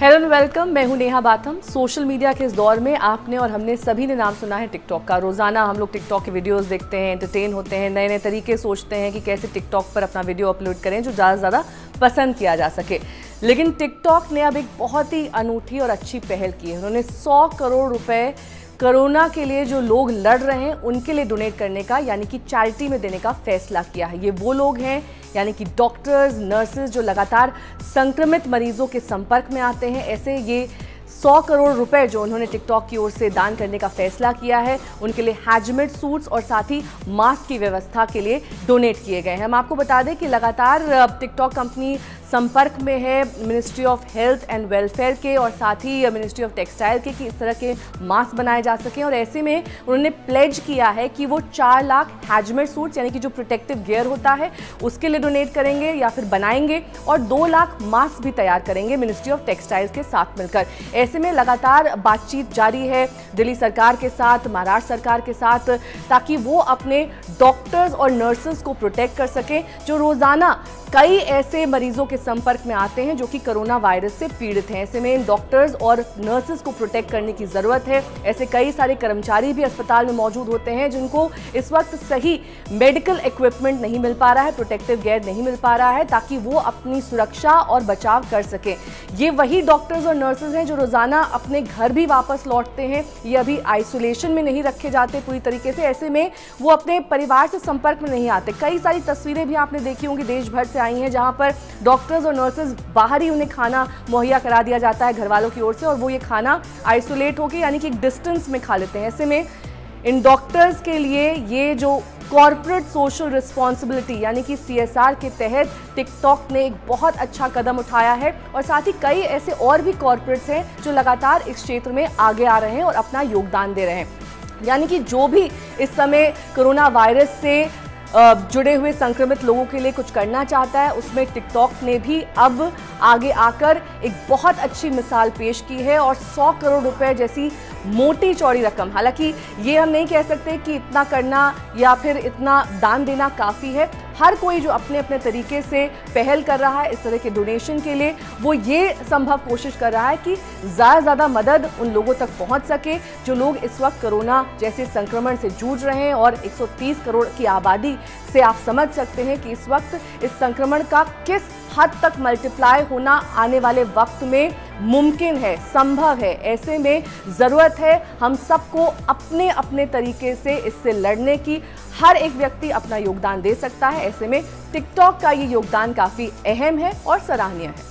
Hello and welcome, मैं हूँ Neha Batham. Social media के इस दौर में आपने और हमने सभी ने नाम सुना है टिकटॉक का। रोज़ाना हम लोग टिकटॉक के वीडियोस देखते हैं एंटरटेन होते हैं नए नए तरीके सोचते हैं कि कैसे टिकटॉक पर अपना वीडियो अपलोड करें जो ज़्यादा से ज़्यादा पसंद किया जा सके। लेकिन टिकटॉक ने अब एक बहुत ही अनूठी और अच्छी पहल की है। उन्होंने सौ करोड़ रुपये कोरोना के लिए जो लोग लड़ रहे हैं, उनके लिए डोनेट करने का, यानी कि चैरिटी में देने का फैसला किया है। ये वो लोग हैं, यानी कि डॉक्टर्स नर्सेज जो लगातार संक्रमित मरीजों के संपर्क में आते हैं। ऐसे ये 100 करोड़ रुपए जो उन्होंने टिकटॉक की ओर से दान करने का फैसला किया है, उनके लिए हैजमेट सूट्स और साथ ही मास्क की व्यवस्था के लिए डोनेट किए गए हैं। हम आपको बता दें कि लगातार टिकटॉक कंपनी संपर्क में है ministry of health and welfare के और साथ ही मिनिस्ट्री ऑफ़ टेक्सटाइल के कि इस तरह के मास्क बनाए जा सकें और ऐसे में उन्होंने प्लेज किया है कि वो चार लाख हैजमेट सूट्स यानी कि जो प्रोटेक्टिव गेयर होता है, उसके लिए डोनेट करेंगे या फिर बनाएँगे और दो लाख मास्क भी तैयार करेंगे मिनिस्ट्री ऑफ़ टेक्सटाइल्स के साथ मिलकर। ऐसे में लगातार बातचीत जारी है दिल्ली सरकार के साथ, महाराष्ट्र सरकार के साथ, ताकि वो अपने डॉक्टर्स और नर्सेज को प्रोटेक्ट कर सकें, जो रोज़ाना कई ऐसे मरीजों के संपर्क में आते हैं जो कि कोरोना वायरस से पीड़ित हैं। ऐसे में इन डॉक्टर्स और नर्सेज को प्रोटेक्ट करने की ज़रूरत है। ऐसे कई सारे कर्मचारी भी अस्पताल में मौजूद होते हैं जिनको इस वक्त सही मेडिकल इक्विपमेंट नहीं मिल पा रहा है प्रोटेक्टिव गेयर नहीं मिल पा रहा है ताकि वो अपनी सुरक्षा और बचाव कर सकें। ये वही डॉक्टर्स और नर्सेज हैं जो रोज़ाना अपने घर भी वापस लौटते हैं। ये अभी आइसोलेशन में नहीं रखे जाते पूरी तरीके से। ऐसे में वो अपने परिवार से संपर्क में नहीं आते। कई सारी तस्वीरें भी आपने देखी होंगी। देश भर से आई हैं जहाँ पर डॉक्टर्स और नर्सेज बाहर ही उन्हें खाना मुहैया करा दिया जाता है घर वालों की ओर से, और वो ये खाना आइसोलेट होकर यानी कि एक डिस्टेंस में खा लेते हैं। ऐसे में इन डॉक्टर्स के लिए ये जो कॉरपोरेट सोशल रिस्पॉन्सिबिलिटी यानी कि सीएसआर के तहत टिकटॉक ने एक बहुत अच्छा कदम उठाया है, और साथ ही कई ऐसे और भी कॉरपोरेट्स हैं जो लगातार इस क्षेत्र में आगे आ रहे हैं और अपना योगदान दे रहे हैं। यानी कि जो भी इस समय कोरोना वायरस से जुड़े हुए संक्रमित लोगों के लिए कुछ करना चाहता है। उसमें टिकटॉक ने भी अब आगे आकर एक बहुत अच्छी मिसाल पेश की है और 100 करोड़ रुपए जैसी मोटी चौड़ी रकम। हालाँकि ये हम नहीं कह सकते कि इतना करना या फिर इतना दान देना काफ़ी है। हर कोई जो अपने अपने तरीके से पहल कर रहा है इस तरह के डोनेशन के लिए, वो ये संभव कोशिश कर रहा है कि ज़्यादा से ज़्यादा मदद उन लोगों तक पहुँच सके जो लोग इस वक्त कोरोना जैसे संक्रमण से जूझ रहे हैं और 130 करोड़ की आबादी से आप समझ सकते हैं कि इस वक्त इस संक्रमण का किस हद तक मल्टीप्लाई होना आने वाले वक्त में मुमकिन है, संभव है। ऐसे में ज़रूरत है हम सबको अपने अपने तरीके से इससे लड़ने की। हर एक व्यक्ति अपना योगदान दे सकता है। ऐसे में टिकटॉक का ये योगदान काफ़ी अहम है और सराहनीय है।